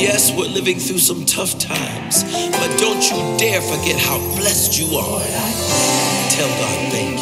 Yes, we're living through some tough times, but don't you dare forget how blessed you are. Tell God thank you.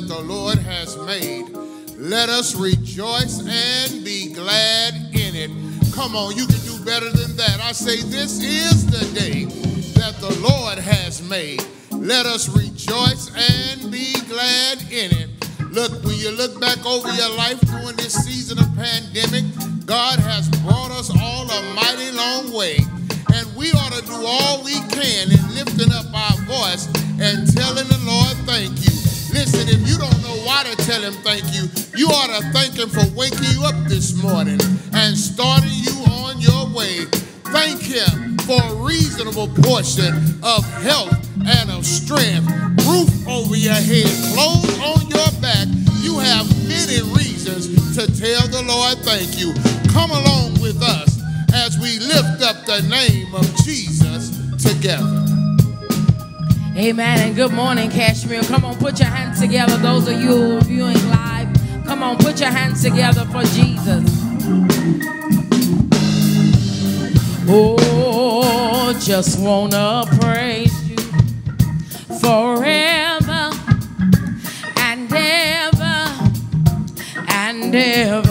That the Lord has made. Let us rejoice and be glad in it. Come on, you can do better than that. I say, This is the day that the Lord has made. Let us rejoice and be glad in it. Look, when you look back over your life during this season of pandemic, God has brought us all a mighty long way. And we ought to do all we can in lifting up our voice and telling the Lord thank you. Listen, if you don't know why to tell him thank you, you ought to thank him for waking you up this morning and starting you on your way. Thank him for a reasonable portion of health and of strength, roof over your head, clothes on your back. You have many reasons to tell the Lord thank you. Come along with us as we lift up the name of Jesus together. Amen and good morning, Kashmir. Come on, put your hands together. Those of you viewing live, come on, put your hands together for Jesus. Oh, just wanna praise you forever and ever and ever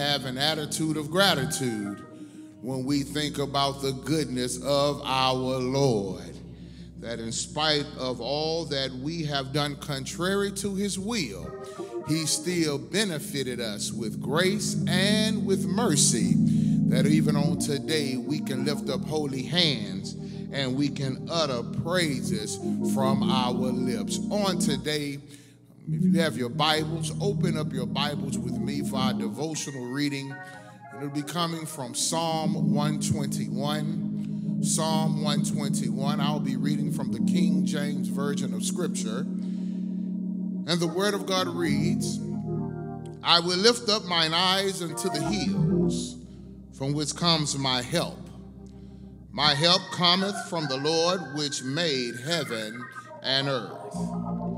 have an attitude of gratitude when we think about the goodness of our Lord. That in spite of all that we have done contrary to his will, he still benefited us with grace and with mercy. That even on today, we can lift up holy hands and we can utter praises from our lips. On today, if you have your Bibles, open up your Bibles with me for our devotional reading. It'll be coming from Psalm 121. Psalm 121. I'll be reading from the King James Version of Scripture. And the Word of God reads I will lift up mine eyes unto the hills, from which comes my help. My help cometh from the Lord which made heaven and earth.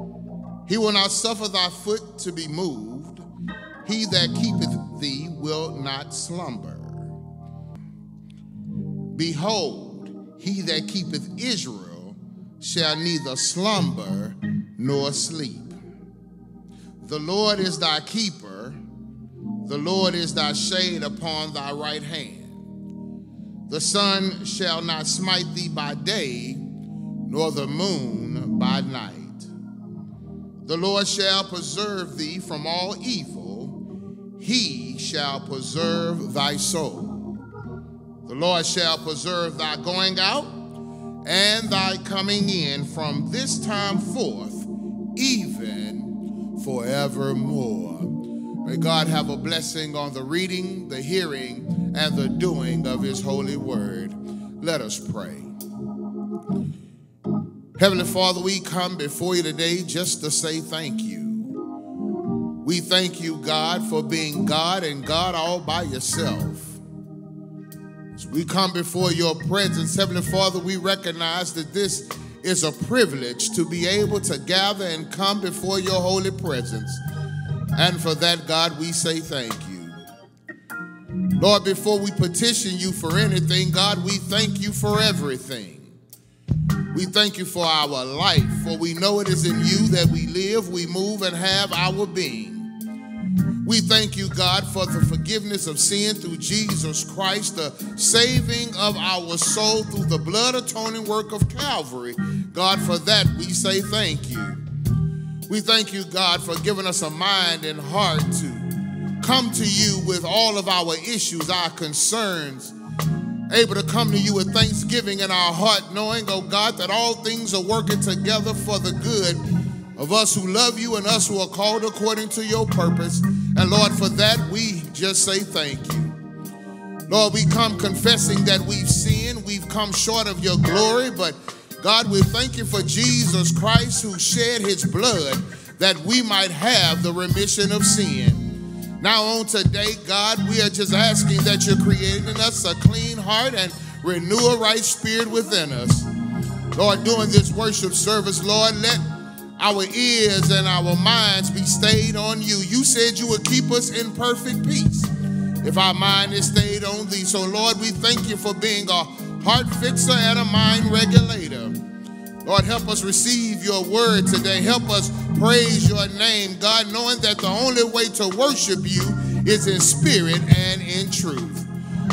He will not suffer thy foot to be moved. He that keepeth thee will not slumber. Behold, he that keepeth Israel shall neither slumber nor sleep. The Lord is thy keeper, the Lord is thy shade upon thy right hand. The sun shall not smite thee by day, nor the moon by night. The Lord shall preserve thee from all evil, he shall preserve thy soul. The Lord shall preserve thy going out and thy coming in from this time forth, even forevermore. May God have a blessing on the reading, the hearing, and the doing of his holy word. Let us pray. Heavenly Father, we come before you today just to say thank you. We thank you, God, for being God and God all by yourself. As we come before your presence, Heavenly Father, we recognize that this is a privilege to be able to gather and come before your holy presence. And for that, God, we say thank you. Lord, before we petition you for anything, God, we thank you for everything. We thank you for our life, for we know it is in you that we live, we move, and have our being. We thank you, God, for the forgiveness of sin through Jesus Christ, the saving of our soul through the blood atoning work of Calvary. God, for that we say thank you. We thank you, God, for giving us a mind and heart to come to you with all of our issues, our concerns, able to come to you with thanksgiving in our heart, knowing, oh God, that all things are working together for the good of us who love you and us who are called according to your purpose. And Lord, for that, we just say thank you. Lord, we come confessing that we've sinned, we've come short of your glory, but God, we thank you for Jesus Christ who shed his blood that we might have the remission of sin. Now, on today, God, we are just asking that you're creating in us a clean heart and renew a right spirit within us. Lord, during this worship service, Lord, let our ears and our minds be stayed on you. You said you would keep us in perfect peace if our mind is stayed on thee. So, Lord, we thank you for being a heart fixer and a mind regulator. Lord, help us receive your word today. Help us praise your name, God, knowing that the only way to worship you is in spirit and in truth.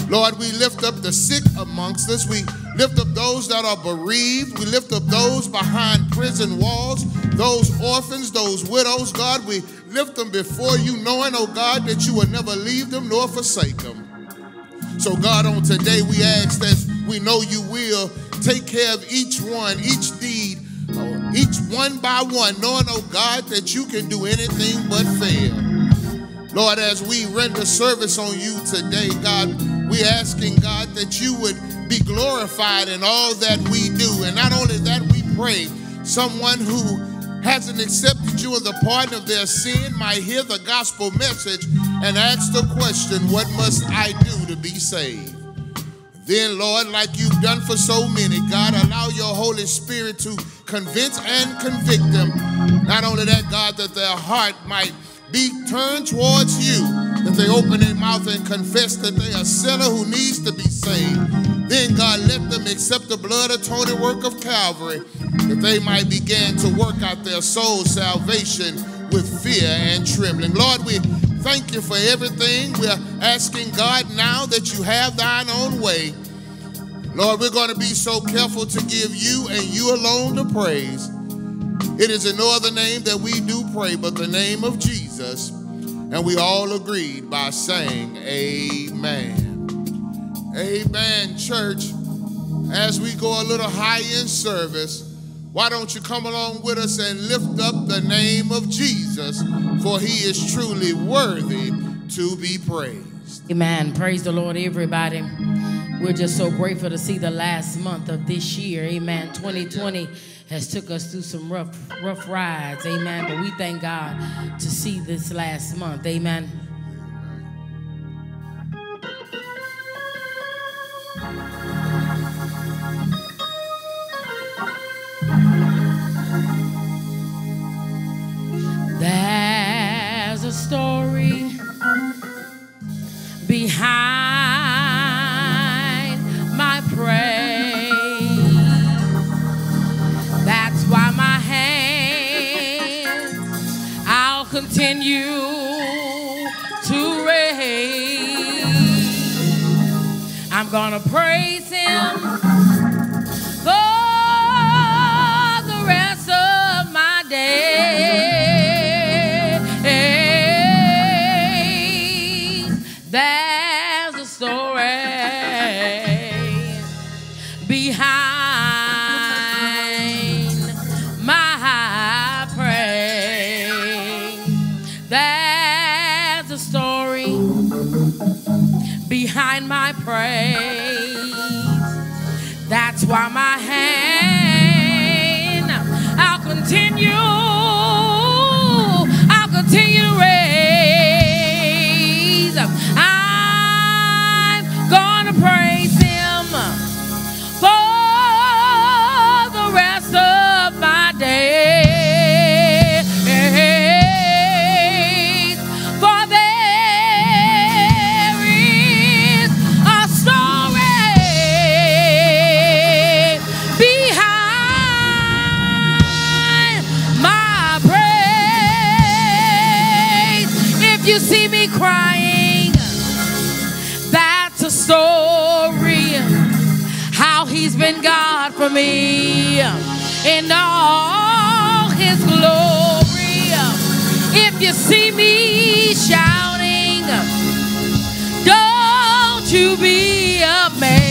Lord, we lift up the sick amongst us. We lift up those that are bereaved. We lift up those behind prison walls, those orphans, those widows. God, we lift them before you, knowing, oh God, that you will never leave them nor forsake them. So, God, on today, we ask that we know you will take care of each one, each deed, each one by one, knowing, oh God, that you can do anything but fail. Lord, as we render service on you today, God, we asking, God, that you would be glorified in all that we do. And not only that, we pray someone who hasn't accepted you in the pardon of their sin might hear the gospel message and ask the question, What must I do to be saved? Then, Lord, like you've done for so many, God, allow your Holy Spirit to convince and convict them. Not only that, God, that their heart might be turned towards you, that they open their mouth and confess that they are a sinner who needs to be saved, then God let them accept the blood atoning work of Calvary that they might begin to work out their soul salvation with fear and trembling. Lord, we thank you for everything. We're asking God now that you have thine own way. Lord, we're going to be so careful to give you and you alone the praise. It is in no other name that we do pray but the name of Jesus. And we all agreed by saying, Amen. Amen, church. As we go a little high in service, why don't you come along with us and lift up the name of Jesus, for he is truly worthy to be praised. Amen. Praise the Lord, everybody. We're just so grateful to see the last month of this year. Amen. 2020 has took us through some rough, rough rides. Amen. But we thank God to see this last month. Amen. Gonna praise you see me crying, that's a story how he's been God for me in all his glory. If you see me shouting, don't you be amazed.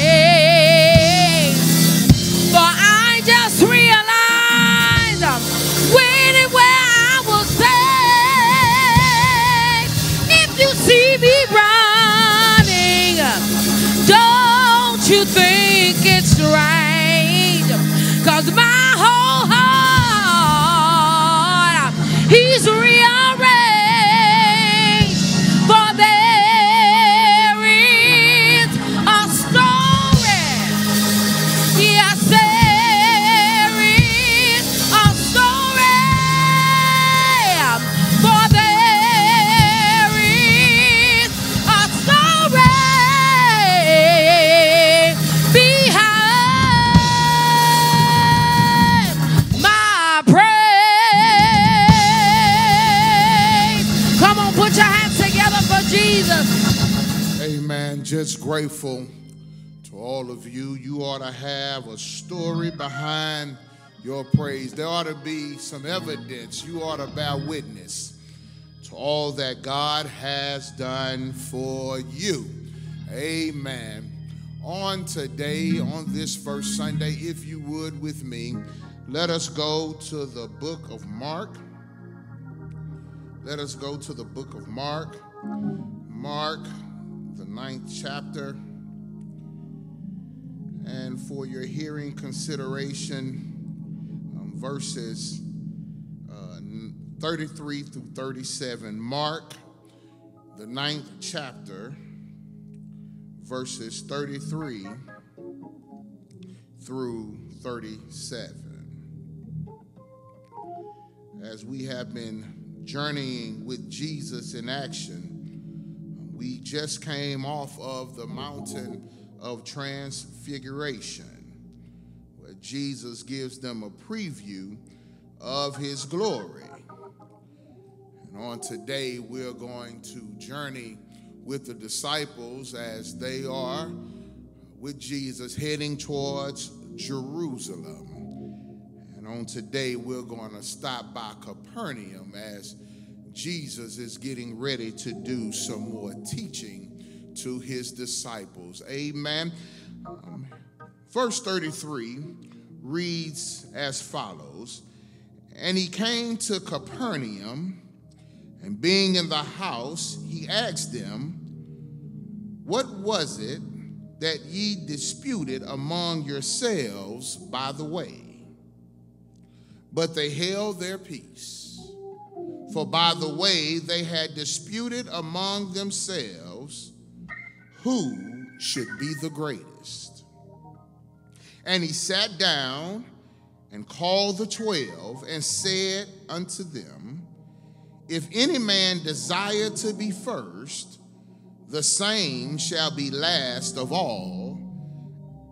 You think it's strange? Grateful to all of you. You ought to have a story behind your praise. There ought to be some evidence. You ought to bear witness to all that God has done for you. Amen. On today, on this first Sunday, if you would with me, let us go to the book of Mark. Let us go to the book of Mark. Mark, the ninth chapter. And for your hearing consideration, um, verses uh, 33 through 37. Mark, the ninth chapter, verses 33 through 37. As we have been journeying with Jesus in action, We just came off of the mountain of transfiguration, where Jesus gives them a preview of his glory. And on today, we're going to journey with the disciples as they are with Jesus heading towards Jerusalem. And on today, we're going to stop by Capernaum as Jesus is getting ready to do some more teaching to his disciples. Amen. Um, verse 33 reads as follows And he came to Capernaum, and being in the house, he asked them, What was it that ye disputed among yourselves by the way? But they held their peace. For by the way they had disputed among themselves who should be the greatest. And he sat down and called the twelve and said unto them, If any man desire to be first, the same shall be last of all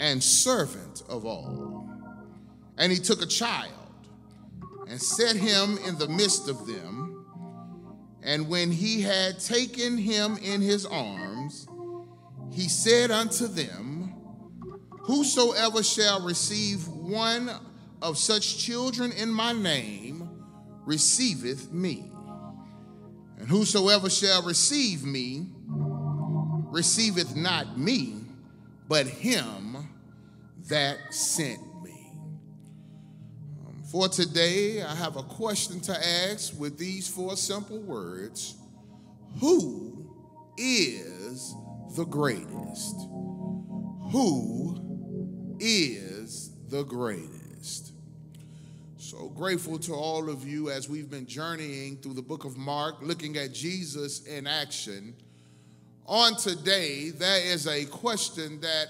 and servant of all. And he took a child and set him in the midst of them. And when he had taken him in his arms, he said unto them, Whosoever shall receive one of such children in my name receiveth me. And whosoever shall receive me receiveth not me, but him that sent for today, I have a question to ask with these four simple words Who is the greatest? Who is the greatest? So grateful to all of you as we've been journeying through the book of Mark, looking at Jesus in action. On today, there is a question that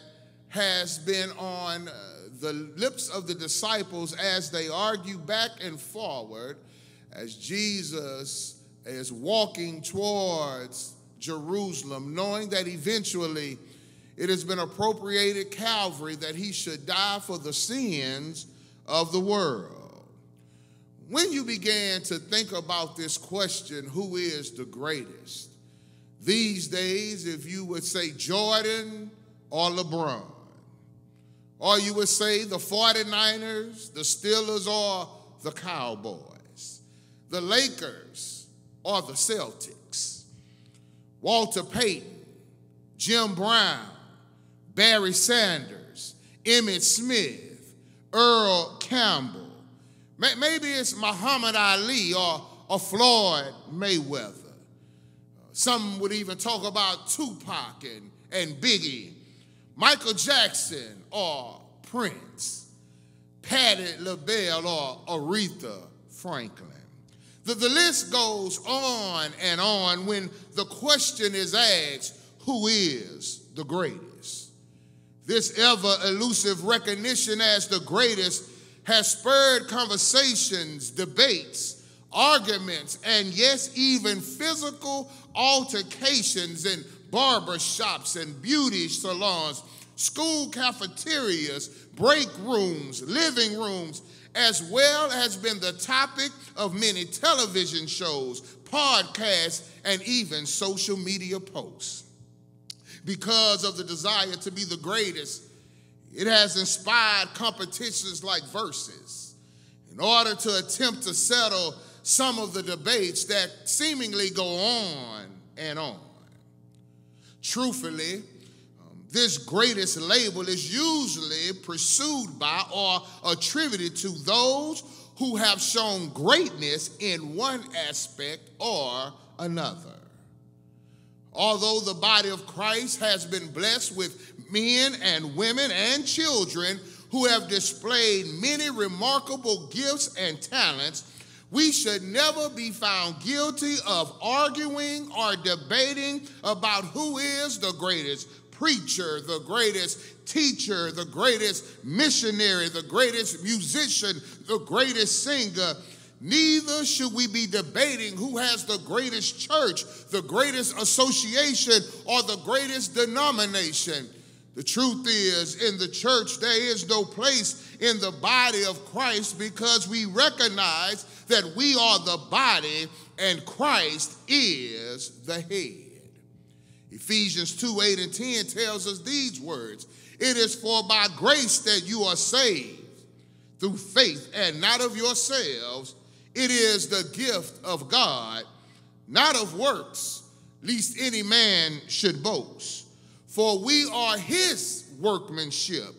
has been on uh, the lips of the disciples as they argue back and forward as Jesus is walking towards Jerusalem, knowing that eventually it has been appropriated Calvary that he should die for the sins of the world. When you began to think about this question, who is the greatest? These days, if you would say Jordan or LeBron, or you would say the 49ers, the Steelers, or the Cowboys, the Lakers, or the Celtics, Walter Payton, Jim Brown, Barry Sanders, Emmitt Smith, Earl Campbell. Maybe it's Muhammad Ali or, or Floyd Mayweather. Some would even talk about Tupac and, and Biggie, Michael Jackson or Prince, Patti LaBelle or Aretha Franklin. The, the list goes on and on when the question is asked, who is the greatest? This ever elusive recognition as the greatest has spurred conversations, debates, arguments, and yes, even physical altercations in barber shops and beauty salons, school cafeterias, break rooms, living rooms, as well has been the topic of many television shows, podcasts, and even social media posts. Because of the desire to be the greatest, it has inspired competitions like Verzuz in order to attempt to settle some of the debates that seemingly go on and on. Truthfully, this greatest label is usually pursued by or attributed to those who have shown greatness in one aspect or another. Although the body of Christ has been blessed with men and women and children who have displayed many remarkable gifts and talents, we should never be found guilty of arguing or debating about who is the greatest preacher, the greatest teacher, the greatest missionary, the greatest musician, the greatest singer. Neither should we be debating who has the greatest church, the greatest association, or the greatest denomination. The truth is, in the church, there is no place in the body of Christ because we recognize that we are the body and Christ is the head. Ephesians 2 8 and 10 tells us these words It is for by grace that you are saved through faith and not of yourselves. It is the gift of God, not of works, lest any man should boast. For we are his workmanship,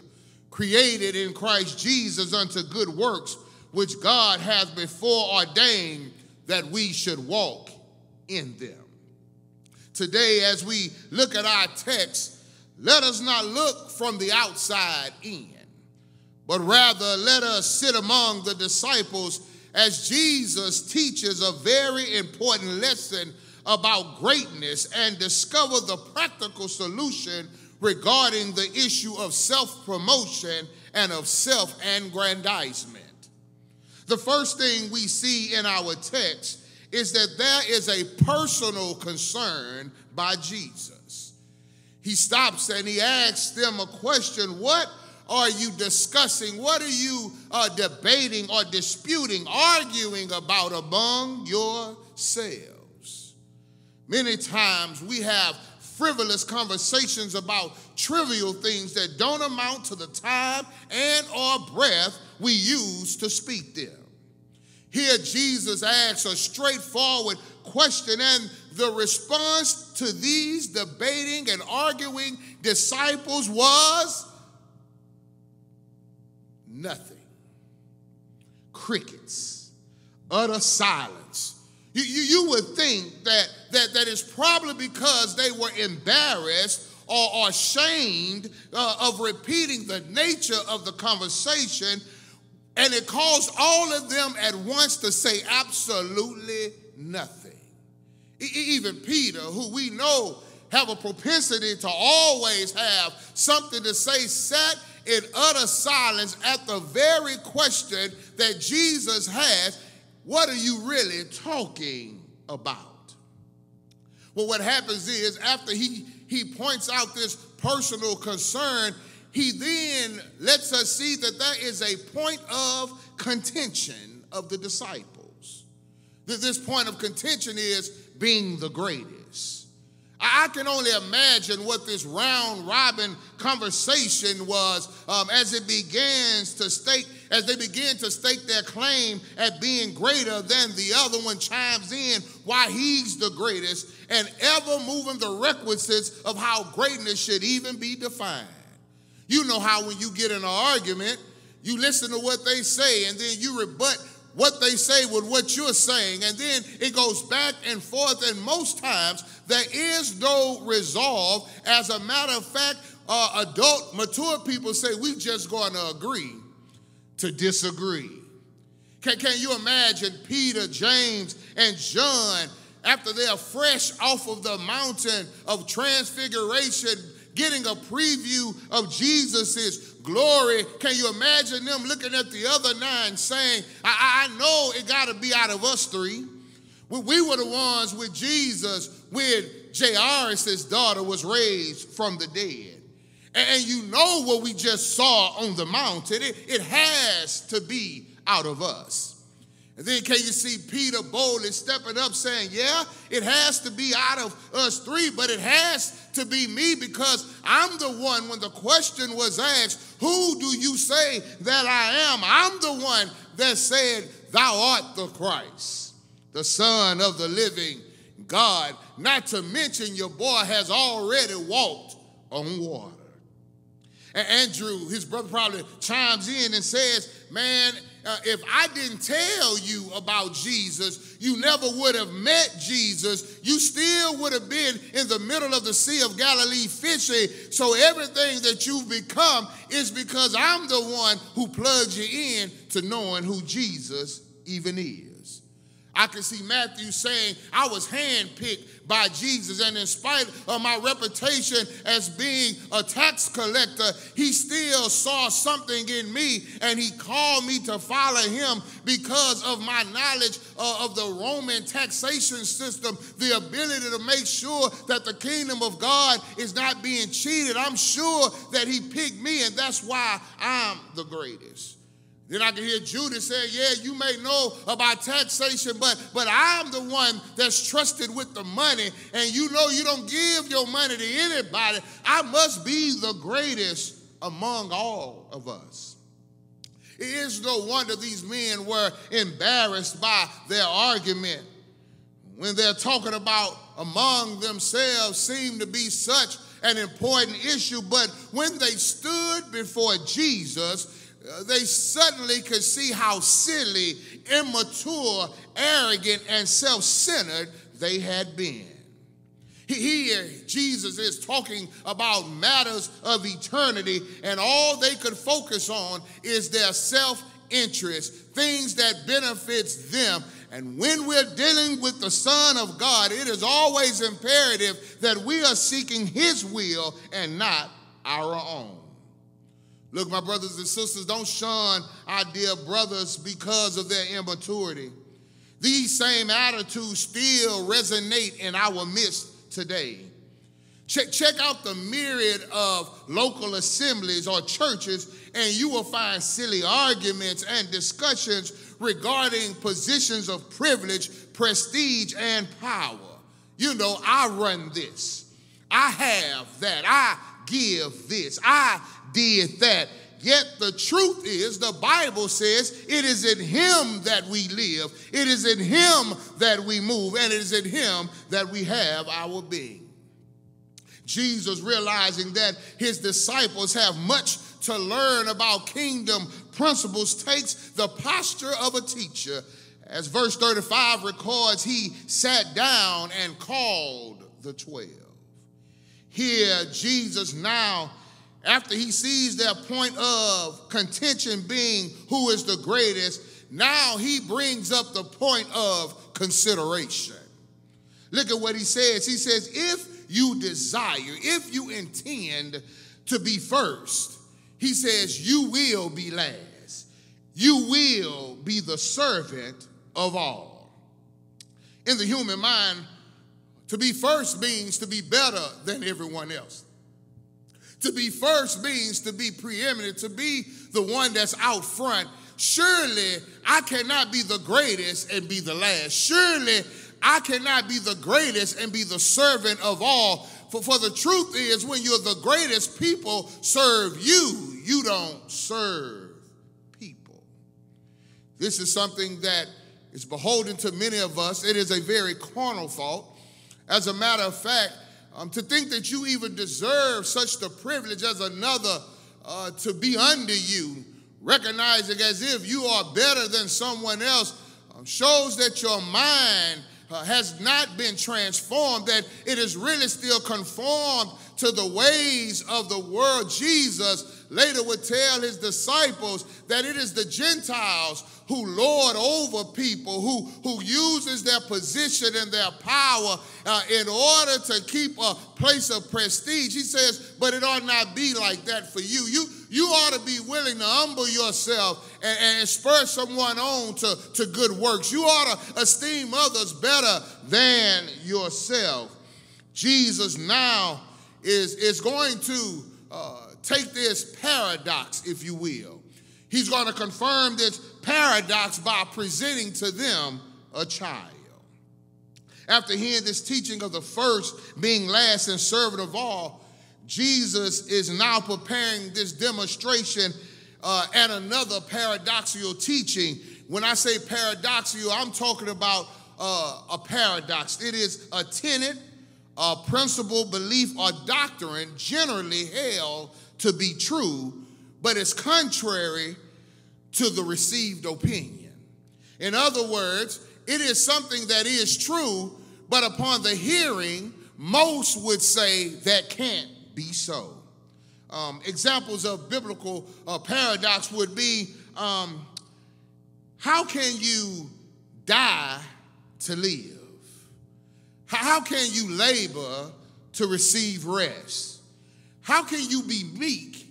created in Christ Jesus unto good works, which God hath before ordained that we should walk in them. Today, as we look at our text, let us not look from the outside in, but rather let us sit among the disciples as Jesus teaches a very important lesson about greatness and discover the practical solution regarding the issue of self promotion and of self aggrandizement. The first thing we see in our text is that there is a personal concern by Jesus. He stops and he asks them a question What are you discussing? What are you uh, debating or disputing, arguing about among yourselves? Many times we have frivolous conversations about trivial things that don't amount to the time and or breath we use to speak them. Here, Jesus asks a straightforward question, and the response to these debating and arguing disciples was nothing. Crickets, utter silence. You, you, you would think that, that, that it's probably because they were embarrassed or, or ashamed uh, of repeating the nature of the conversation and it caused all of them at once to say absolutely nothing. even Peter, who we know have a propensity to always have something to say, sat in utter silence at the very question that Jesus has What are you really talking about? Well, what happens is after he, he points out this personal concern, he then lets us see that there is a point of contention of the disciples. That This point of contention is being the greatest. I can only imagine what this round robin conversation was um, as it begins to state, as they begin to stake their claim at being greater than the other one chimes in why he's the greatest and ever moving the requisites of how greatness should even be defined. You know how when you get in an argument, you listen to what they say and then you rebut what they say with what you're saying. And then it goes back and forth. And most times there is no resolve. As a matter of fact, uh, adult, mature people say, we just going to agree to disagree. Can, can you imagine Peter, James, and John after they are fresh off of the mountain of transfiguration? Getting a preview of Jesus's glory. Can you imagine them looking at the other nine saying, I, I know it got to be out of us three. We were the ones with Jesus when Jairus' daughter was raised from the dead. And you know what we just saw on the mountain. It, it has to be out of us. And then can you see Peter boldly stepping up saying, Yeah, it has to be out of us three, but it has to be me because I'm the one, when the question was asked, Who do you say that I am? I'm the one that said, Thou art the Christ, the Son of the living God. Not to mention, your boy has already walked on water. And Andrew, his brother, probably chimes in and says, Man, uh, if I didn't tell you about Jesus, you never would have met Jesus. You still would have been in the middle of the Sea of Galilee fishing. So everything that you've become is because I'm the one who plugged you in to knowing who Jesus even is. I can see Matthew saying, I was handpicked by Jesus, and in spite of my reputation as being a tax collector, he still saw something in me and he called me to follow him because of my knowledge uh, of the Roman taxation system, the ability to make sure that the kingdom of God is not being cheated. I'm sure that he picked me, and that's why I'm the greatest. Then I can hear Judas say, Yeah, you may know about taxation, but, but I'm the one that's trusted with the money. And you know you don't give your money to anybody. I must be the greatest among all of us. It is no wonder these men were embarrassed by their argument when they're talking about among themselves seemed to be such an important issue. But when they stood before Jesus, they suddenly could see how silly, immature, arrogant, and self centered they had been. Here, Jesus is talking about matters of eternity, and all they could focus on is their self interest, things that benefits them. And when we're dealing with the Son of God, it is always imperative that we are seeking His will and not our own. Look, my brothers and sisters, don't shun our dear brothers because of their immaturity. These same attitudes still resonate in our midst today. Check, check out the myriad of local assemblies or churches, and you will find silly arguments and discussions regarding positions of privilege, prestige, and power. You know, I run this, I have that, I give this, I did that. Yet the truth is, the Bible says it is in Him that we live, it is in Him that we move, and it is in Him that we have our being. Jesus, realizing that His disciples have much to learn about kingdom principles, takes the posture of a teacher. As verse 35 records, He sat down and called the twelve. Here, Jesus now after he sees their point of contention being who is the greatest, now he brings up the point of consideration. Look at what he says. He says, If you desire, if you intend to be first, he says, you will be last. You will be the servant of all. In the human mind, to be first means to be better than everyone else. To be first means to be preeminent, to be the one that's out front. Surely I cannot be the greatest and be the last. Surely I cannot be the greatest and be the servant of all. For, for the truth is, when you're the greatest, people serve you. You don't serve people. This is something that is beholden to many of us. It is a very carnal thought. As a matter of fact, um, to think that you even deserve such the privilege as another uh, to be under you, recognizing as if you are better than someone else, um, shows that your mind uh, has not been transformed, that it is really still conformed to the ways of the world. Jesus later would tell his disciples that it is the Gentiles who lord over people, who, who uses their position and their power uh, in order to keep a place of prestige. He says, but it ought not be like that for you. You, you ought to be willing to humble yourself and, and spur someone on to, to good works. You ought to esteem others better than yourself. Jesus now is, is going to uh, take this paradox, if you will. He's going to confirm this paradox by presenting to them a child. After hearing this teaching of the first being last and servant of all, Jesus is now preparing this demonstration uh, and another paradoxical teaching. When I say paradoxical, I'm talking about uh, a paradox. It is a tenet, a principle, belief, or doctrine generally held to be true, but it's contrary to the received opinion. In other words, it is something that is true, but upon the hearing, most would say that can't be so. Um, examples of biblical uh, paradox would be um, how can you die to live. How can you labor to receive rest? How can you be meek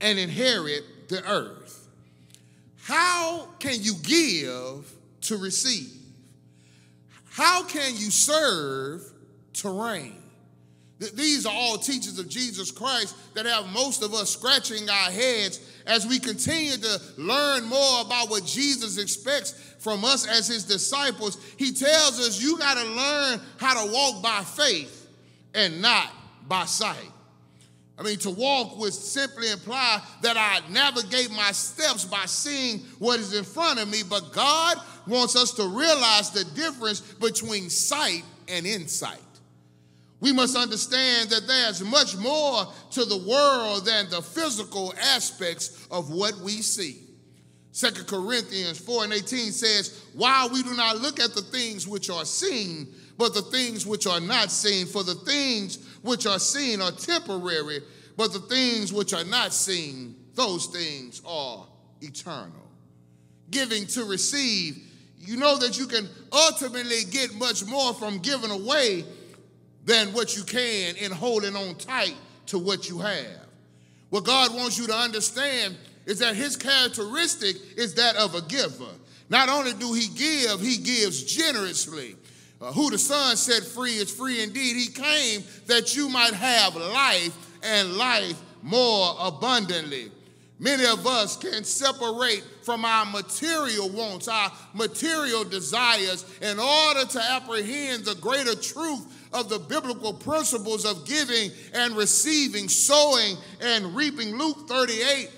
and inherit the earth? How can you give to receive? How can you serve to reign? These are all teachings of Jesus Christ that have most of us scratching our heads as we continue to learn more about what Jesus expects from us as his disciples. He tells us you got to learn how to walk by faith and not by sight. I mean, to walk would simply imply that I navigate my steps by seeing what is in front of me, but God wants us to realize the difference between sight and insight. We must understand that there's much more to the world than the physical aspects of what we see. 2 Corinthians 4 and 18 says, While we do not look at the things which are seen, but the things which are not seen, for the things which are seen are temporary, but the things which are not seen, those things are eternal. Giving to receive, you know that you can ultimately get much more from giving away than what you can in holding on tight to what you have. What God wants you to understand is that his characteristic is that of a giver. Not only do he give, he gives generously. Uh, who the Son set free is free indeed. He came that you might have life and life more abundantly. Many of us can separate from our material wants, our material desires, in order to apprehend the greater truth of the biblical principles of giving and receiving, sowing and reaping. Luke 38,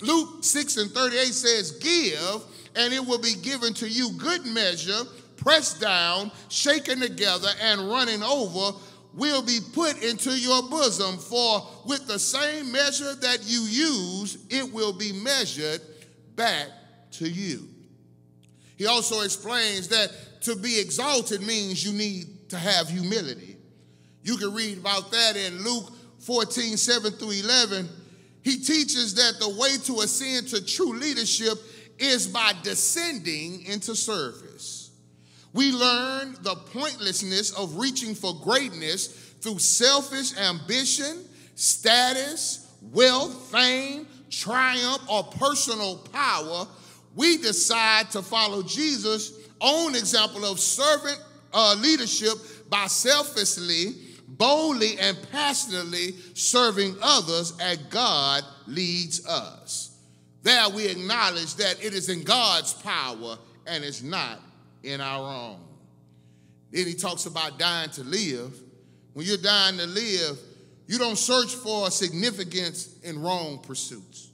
Luke 6 and 38 says, Give, and it will be given to you good measure, pressed down, shaken together, and running over will be put into your bosom. For with the same measure that you use, it will be measured back to you. He also explains that to be exalted means you need to have humility. You can read about that in Luke 14, 7 through 11. He teaches that the way to ascend to true leadership is by descending into service. We learn the pointlessness of reaching for greatness through selfish ambition, status, wealth, fame, triumph, or personal power. We decide to follow Jesus' own example of servant uh, leadership by selflessly, boldly, and passionately serving others as God leads us. There we acknowledge that it is in God's power and it's not in our own. Then he talks about dying to live. When you're dying to live, you don't search for significance in wrong pursuits,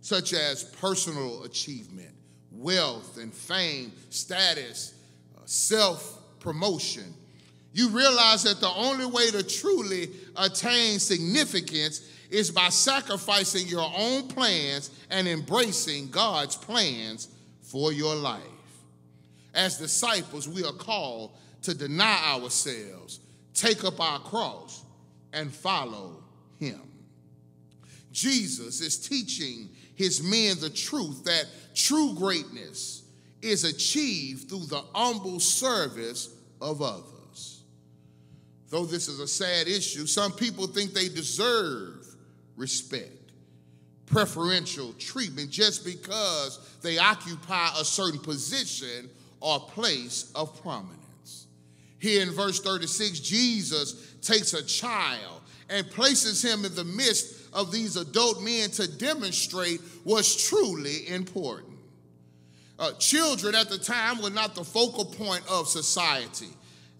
such as personal achievement, wealth and fame, status, uh, self promotion, you realize that the only way to truly attain significance is by sacrificing your own plans and embracing God's plans for your life. As disciples, we are called to deny ourselves, take up our cross, and follow Him. Jesus is teaching his men the truth that true greatness is achieved through the humble service of others. Though this is a sad issue, some people think they deserve respect, preferential treatment just because they occupy a certain position or place of prominence. Here in verse 36, Jesus takes a child and places him in the midst of these adult men to demonstrate what's truly important. Uh, children at the time were not the focal point of society.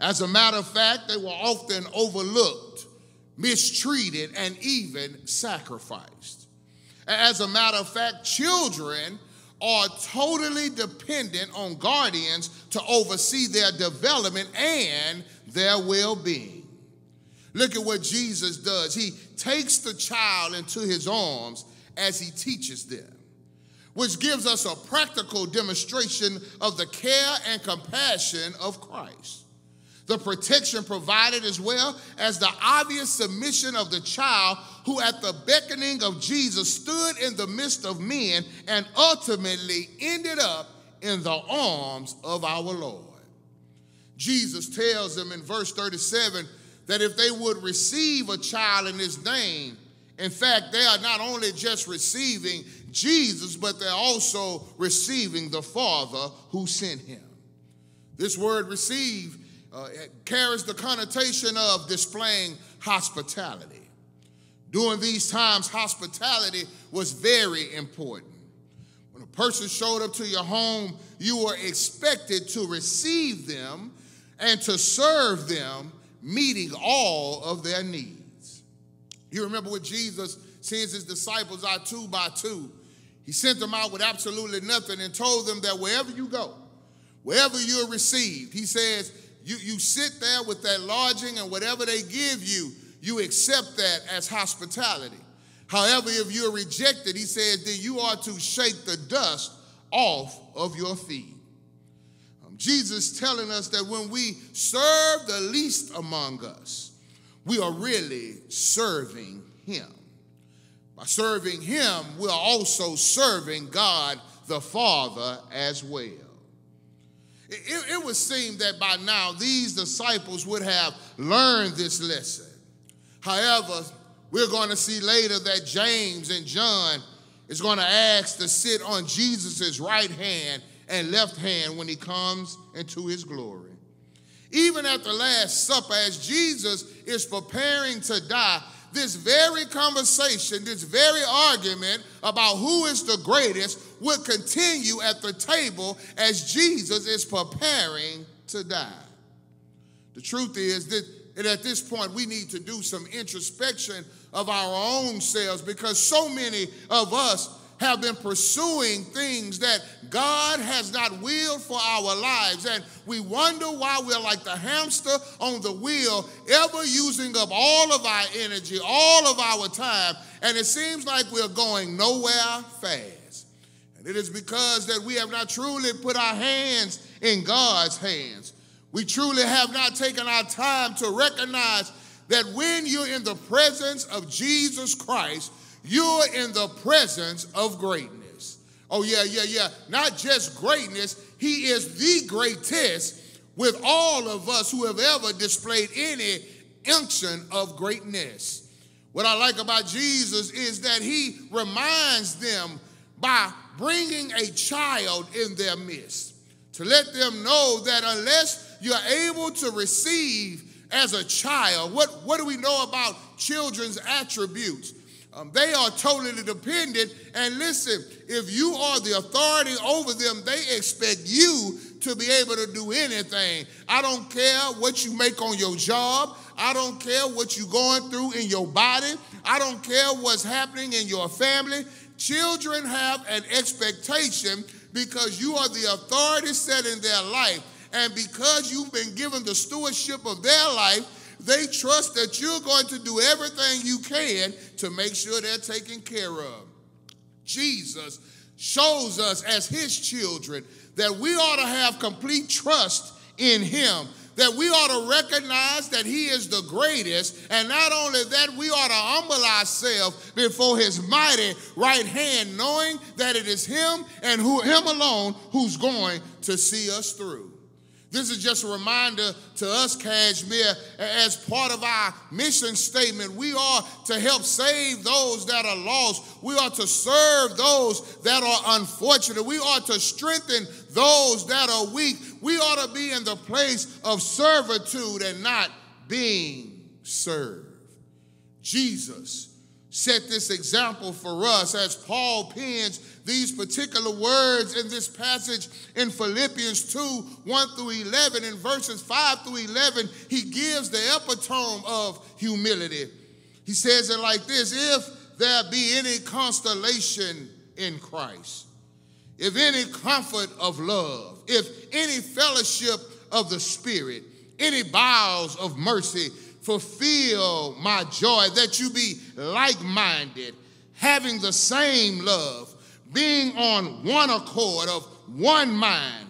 As a matter of fact, they were often overlooked, mistreated, and even sacrificed. As a matter of fact, children are totally dependent on guardians to oversee their development and their well being. Look at what Jesus does. He takes the child into his arms as he teaches them which gives us a practical demonstration of the care and compassion of Christ. The protection provided as well as the obvious submission of the child who, at the beckoning of Jesus, stood in the midst of men and ultimately ended up in the arms of our Lord. Jesus tells them in verse 37 that if they would receive a child in his name, in fact, they are not only just receiving Jesus, but they're also receiving the Father who sent him. This word receive uh, carries the connotation of displaying hospitality. During these times, hospitality was very important. When a person showed up to your home, you were expected to receive them and to serve them, meeting all of their needs. You remember when Jesus sends his disciples out two by two, he sent them out with absolutely nothing and told them that wherever you go, wherever you're received, he says, you, you sit there with that lodging and whatever they give you, you accept that as hospitality. However, if you're rejected, he says, then you are to shake the dust off of your feet. Um, Jesus telling us that when we serve the least among us, we are really serving him. By serving him, we're also serving God the Father as well. It, it, would seem that by now these disciples would have learned this lesson. However, we're going to see later that James and John is going to ask to sit on Jesus' right hand and left hand when he comes into his glory. Even at the Last Supper, as Jesus is preparing to die, this very conversation, this very argument about who is the greatest will continue at the table as Jesus is preparing to die. The truth is that at this point, we need to do some introspection of our own selves because so many of us have been pursuing things that God has not willed for our lives. And we wonder why we're like the hamster on the wheel, ever using up all of our energy, all of our time, and it seems like we're going nowhere fast. And it is because that we have not truly put our hands in God's hands. We truly have not taken our time to recognize that when you're in the presence of Jesus Christ, you're in the presence of greatness. Oh, yeah, yeah, yeah. Not just greatness, He is the greatest with all of us who have ever displayed any unction of greatness. What I like about Jesus is that He reminds them by bringing a child in their midst to let them know that unless you're able to receive as a child. What, what do we know about children's attributes? Um, they are totally dependent. And listen, if you are the authority over them, they expect you to be able to do anything. I don't care what you make on your job. I don't care what you're going through in your body. I don't care what's happening in your family. Children have an expectation because you are the authority set in their life and because you've been given the stewardship of their life, they trust that you're going to do everything you can to make sure they're taken care of. Jesus shows us as his children that we ought to have complete trust in him that we ought to recognize that he is the greatest and not only that we ought to humble ourselves before his mighty right hand knowing that it is him and who, him alone who's going to see us through this is just a reminder to us, Cashmere, as part of our mission statement. We are to help save those that are lost. We are to serve those that are unfortunate. We are to strengthen those that are weak. We ought to be in the place of servitude and not being served. Jesus set this example for us as Paul pens these particular words in this passage in Philippians 2 1 through 11. In verses 5 through 11, he gives the epitome of humility. He says it like this If there be any constellation in Christ, if any comfort of love, if any fellowship of the Spirit, any bowels of mercy, fulfill my joy, that you be like minded, having the same love being on one accord of one mind.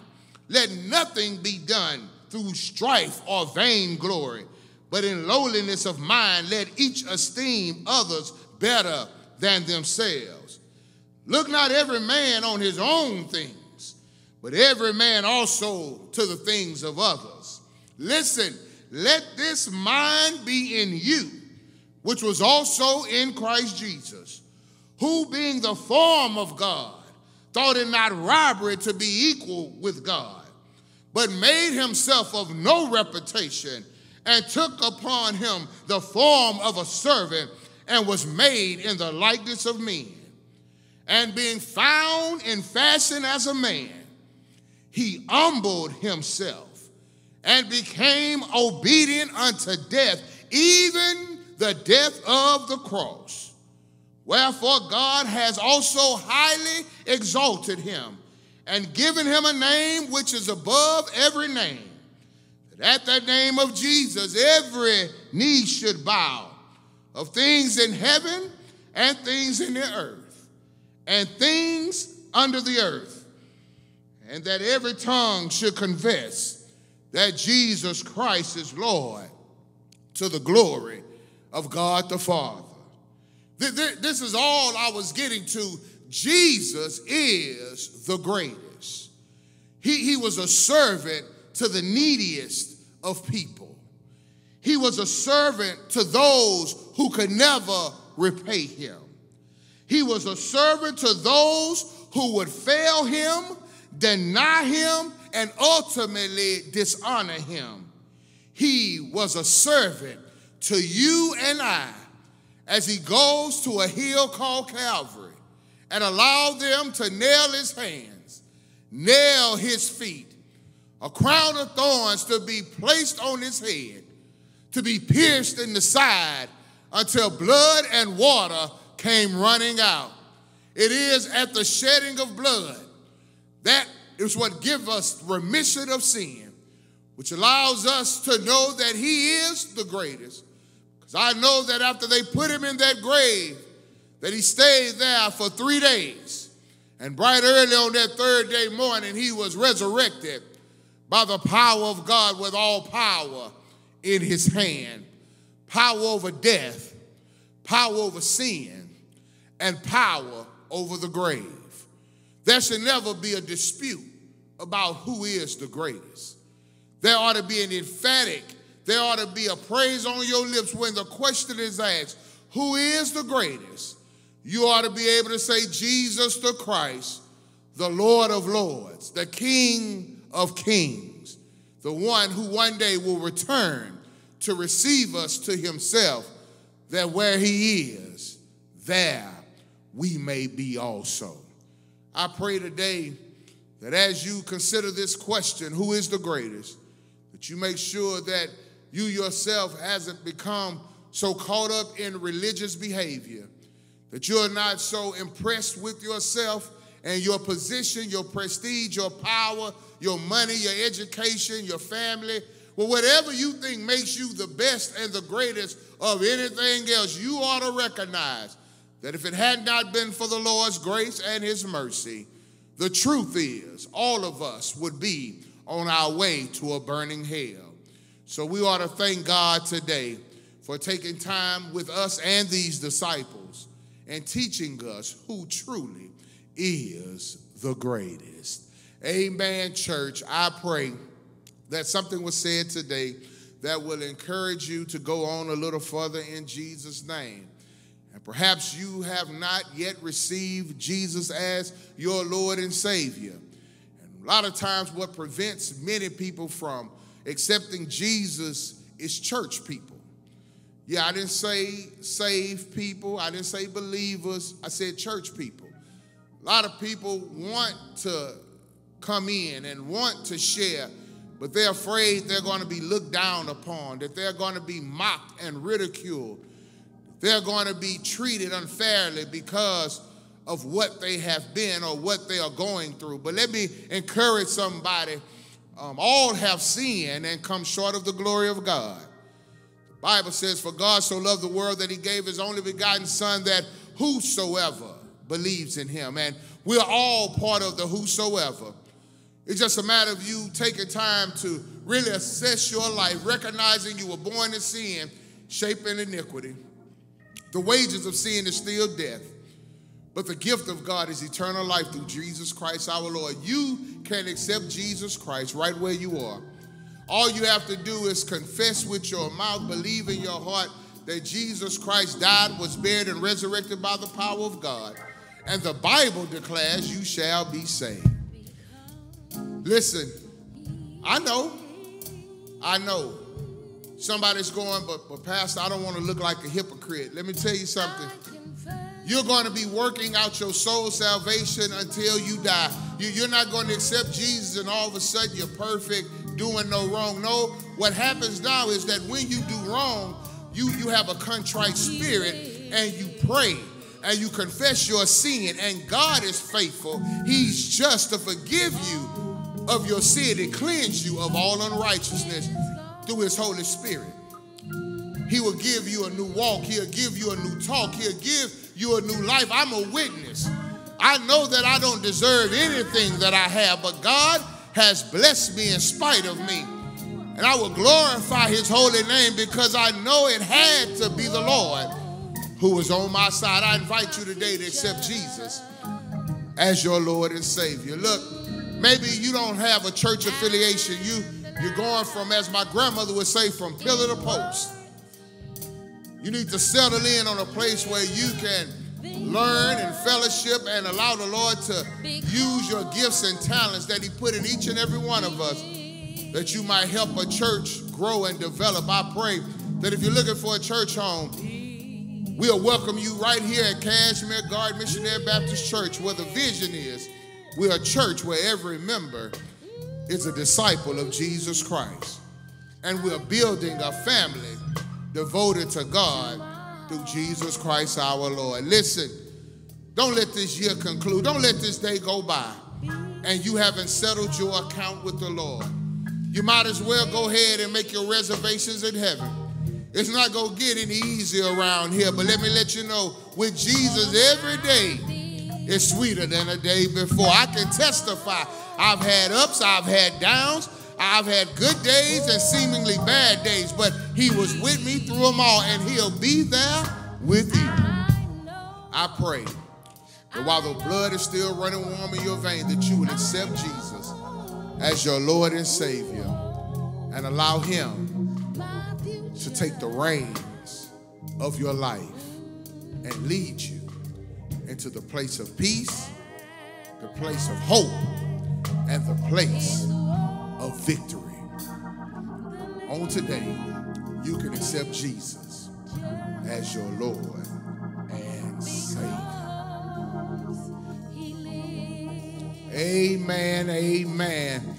Let nothing be done through strife or vainglory, but in lowliness of mind, let each esteem others better than themselves. Look not every man on his own things, but every man also to the things of others. Listen, let this mind be in you, which was also in Christ Jesus, who being the form of God, thought it not robbery to be equal with God, but made himself of no reputation, and took upon him the form of a servant, and was made in the likeness of men. And being found in fashion as a man, he humbled himself and became obedient unto death, even the death of the cross. Wherefore God has also highly exalted him and given him a name which is above every name. That at the name of Jesus every knee should bow of things in heaven and things in the earth and things under the earth, and that every tongue should confess that Jesus Christ is Lord to the glory of God the Father. This is all I was getting to. Jesus is the greatest. He, he was a servant to the neediest of people. He was a servant to those who could never repay him. He was a servant to those who would fail him, deny him, and ultimately dishonor him. He was a servant to you and I as he goes to a hill called Calvary and allow them to nail his hands, nail his feet, a crown of thorns to be placed on his head, to be pierced in the side until blood and water came running out. It is at the shedding of blood that is what gives us remission of sin, which allows us to know that he is the greatest because I know that after they put him in that grave, that he stayed there for three days. And bright early on that third day morning, he was resurrected by the power of God with all power in his hand power over death, power over sin, and power over the grave. There should never be a dispute about who is the greatest. There ought to be an emphatic there ought to be a praise on your lips when the question is asked, Who is the greatest? You ought to be able to say, Jesus the Christ, the Lord of Lords, the King of Kings, the one who one day will return to receive us to himself, that where he is, there we may be also. I pray today that as you consider this question, who is the greatest, that you make sure that you yourself hasn't become so caught up in religious behavior that you're not so impressed with yourself and your position, your prestige, your power, your money, your education, your family. Well, whatever you think makes you the best and the greatest of anything else, you ought to recognize that if it had not been for the Lord's grace and his mercy, the truth is all of us would be on our way to a burning hell. So we ought to thank God today for taking time with us and these disciples and teaching us who truly is the greatest. Amen, church. I pray that something was said today that will encourage you to go on a little further in Jesus' name. Perhaps you have not yet received Jesus as your Lord and Savior. And a lot of times, what prevents many people from accepting Jesus is church people. Yeah, I didn't say saved people, I didn't say believers, I said church people. A lot of people want to come in and want to share, but they're afraid they're going to be looked down upon, that they're going to be mocked and ridiculed. They're going to be treated unfairly because of what they have been or what they are going through. But let me encourage somebody um, all have sinned and come short of the glory of God. The Bible says, For God so loved the world that he gave his only begotten Son, that whosoever believes in him, and we're all part of the whosoever. It's just a matter of you taking time to really assess your life, recognizing you were born in sin, shaped in iniquity. The wages of sin is still death. But the gift of God is eternal life through Jesus Christ our Lord. You can accept Jesus Christ right where you are. All you have to do is confess with your mouth, believe in your heart that Jesus Christ died, was buried, and resurrected by the power of God. And the Bible declares you shall be saved. Listen, I know, I know. Somebody's going, but, but Pastor, I don't want to look like a hypocrite. Let me tell you something. You're going to be working out your soul salvation until you die. You, are not going to accept Jesus and all of a sudden you're perfect, doing no wrong. No, what happens now is that when you do wrong, you, you have a contrite spirit and you pray and you confess your sin, and God is faithful. He's just to forgive you of your sin and cleanse you of all unrighteousness through His Holy Spirit. He will give you a new walk, He'll give you a new talk, He'll give you a new life. I'm a witness. I know that I don't deserve anything that I have, but God has blessed me in spite of me. And I will glorify his holy name because I know it had to be the Lord who was on my side. I invite you today to accept Jesus as your Lord and Savior. Look, maybe you don't have a church affiliation. You, you're going from, as my grandmother would say, from pillar to post. You need to settle in on a place where you can learn and fellowship and allow the Lord to use your gifts and talents that He put in each and every one of us that you might help a church grow and develop. I pray that if you're looking for a church home, we'll welcome you right here at Cashmere Garden Missionary Baptist Church, where the vision is we're a church where every member is a disciple of Jesus Christ. And we're building a family devoted to God through Jesus Christ our Lord. Listen, don't let this year conclude. Don't let this day go by and you haven't settled your account with the Lord. You might as well go ahead and make your reservations in heaven. It's not going to get any easier around here, but let me let you know with Jesus, every day is sweeter than a day before. I can testify. I've had ups, I've had downs, I've had good days and seemingly bad days, but He was with me through them all, and He'll be there with you. I pray that while the blood is still running warm in your veins, that you would accept Jesus as your Lord and Savior and allow Him to take the reins of your life and lead you into the place of peace, the place of hope, and the place of victory. On today, you can accept Jesus as your Lord and Savior. Amen, amen.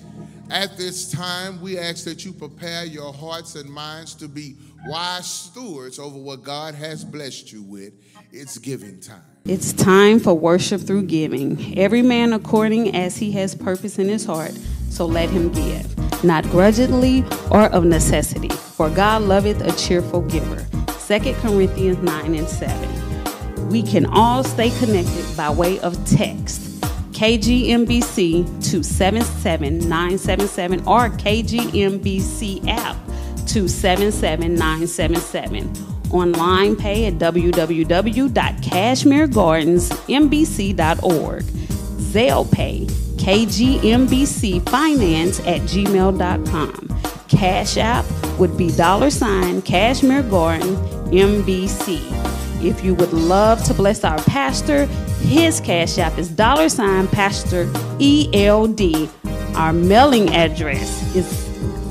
At this time, we ask that you prepare your hearts and minds to be wise stewards over what God has blessed you with. It's giving time. It's time for worship through giving. Every man according as he has purpose in his heart, so let him give, not grudgingly or of necessity, for God loveth a cheerful giver. 2 Corinthians 9 and 7. We can all stay connected by way of text. KGMBC to 77977 or KGMBC app to 77977. Online pay at www.cashmeregardensmbc.org. Zelle pay KGMBC finance at gmail.com. Cash app would be dollar sign Cashmere Garden MBC. If you would love to bless our pastor, his cash app is dollar sign Pastor ELD. Our mailing address is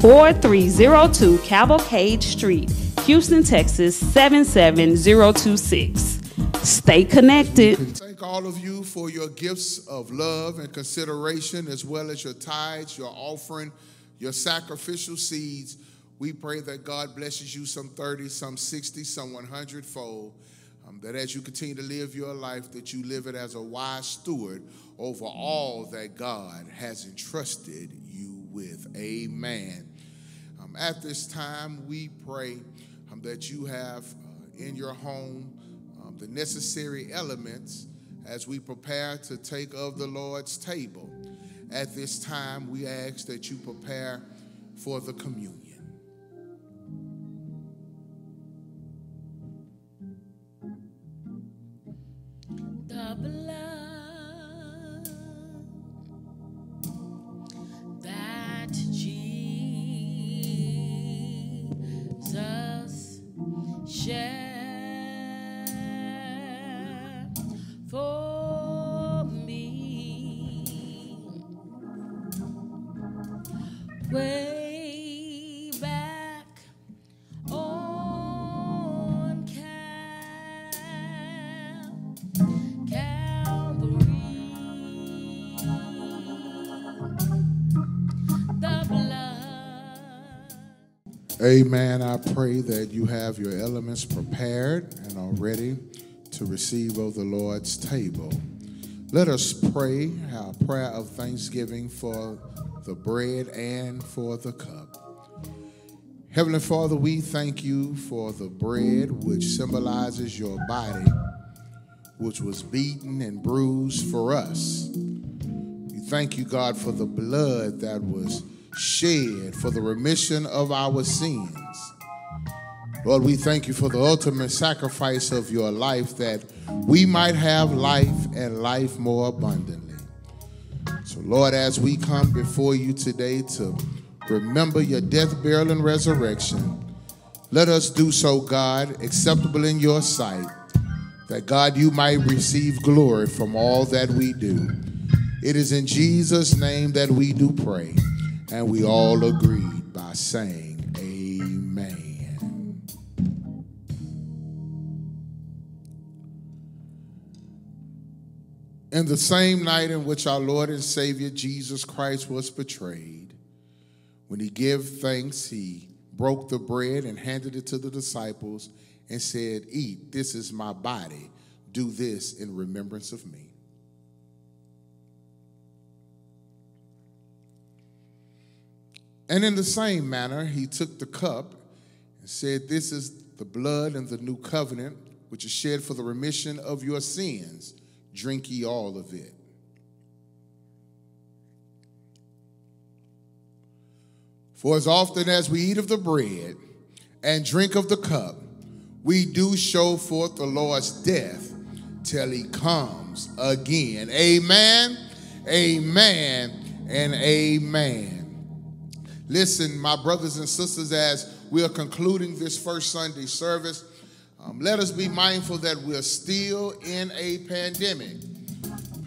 4302 Cavalcade Street, Houston, Texas 77026. Stay connected. Thank all of you for your gifts of love and consideration, as well as your tithes, your offering, your sacrificial seeds. We pray that God blesses you some 30, some 60, some 100 fold. Um, that as you continue to live your life, that you live it as a wise steward over all that God has entrusted you with. Amen. Um, at this time, we pray um, that you have uh, in your home um, the necessary elements as we prepare to take of the Lord's table. At this time, we ask that you prepare for the communion. Amen. I pray that you have your elements prepared and are ready to receive of the Lord's table. Let us pray our prayer of thanksgiving for the bread and for the cup. Heavenly Father, we thank you for the bread which symbolizes your body, which was beaten and bruised for us. We thank you, God, for the blood that was shed for the remission of our sins. Lord, we thank you for the ultimate sacrifice of your life that we might have life and life more abundantly. So, Lord, as we come before you today to remember your death, burial, and resurrection, let us do so, God, acceptable in your sight, that God, you might receive glory from all that we do. It is in Jesus' name that we do pray, and we all agreed by saying, Amen. In the same night in which our Lord and Savior Jesus Christ was betrayed, when he gave thanks, he broke the bread and handed it to the disciples and said, Eat, this is my body. Do this in remembrance of me. And in the same manner, he took the cup and said, This is the blood and the new covenant, which is shed for the remission of your sins. Drink ye all of it. For as often as we eat of the bread and drink of the cup, we do show forth the Lord's death till he comes again. Amen, amen, and amen. Listen, my brothers and sisters, as we are concluding this first Sunday service, um, let us be mindful that we're still in a pandemic.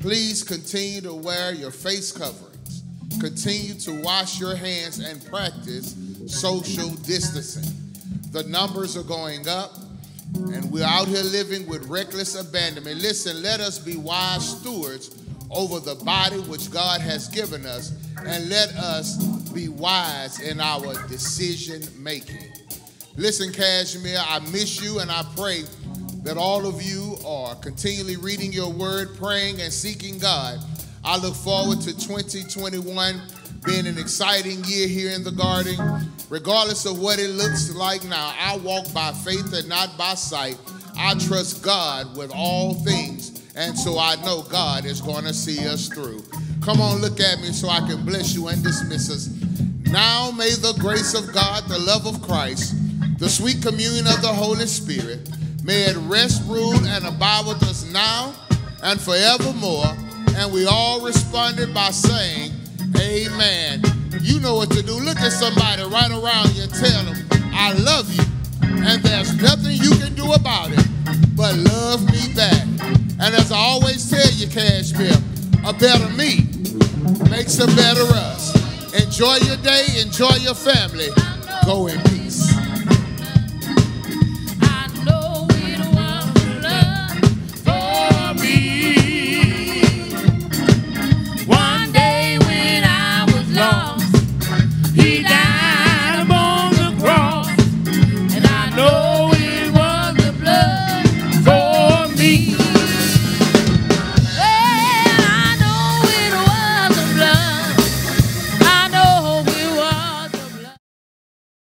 Please continue to wear your face coverings. Continue to wash your hands and practice social distancing. The numbers are going up, and we're out here living with reckless abandonment. Listen, let us be wise stewards over the body which God has given us, and let us be wise in our decision making. Listen, Cashmere, I miss you, and I pray that all of you are continually reading your word, praying, and seeking God. I look forward to 2021 being an exciting year here in the garden. Regardless of what it looks like now, I walk by faith and not by sight. I trust God with all things, and so I know God is going to see us through. Come on, look at me so I can bless you and dismiss us. Now may the grace of God, the love of Christ, the sweet communion of the Holy Spirit, may it rest, rule, and abide with us now and forevermore. And we all responded by saying, Amen. You know what to do. Look at somebody right around you and tell them, I love you. And there's nothing you can do about it but love me back. And as I always tell you, Cashmere, a better me makes a better us. Enjoy your day, enjoy your family. Go in peace.